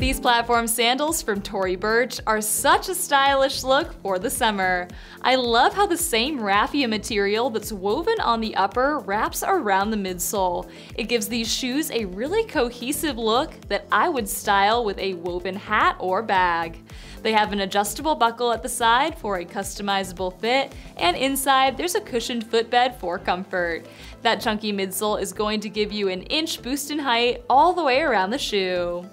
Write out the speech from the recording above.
These platform sandals from Tory Burch are such a stylish look for the summer. I love how the same raffia material that's woven on the upper wraps around the midsole. It gives these shoes a really cohesive look that I would style with a woven hat or bag. They have an adjustable buckle at the side for a customizable fit, and inside there's a cushioned footbed for comfort. That chunky midsole is going to give you an inch boost in height all the way around the shoe.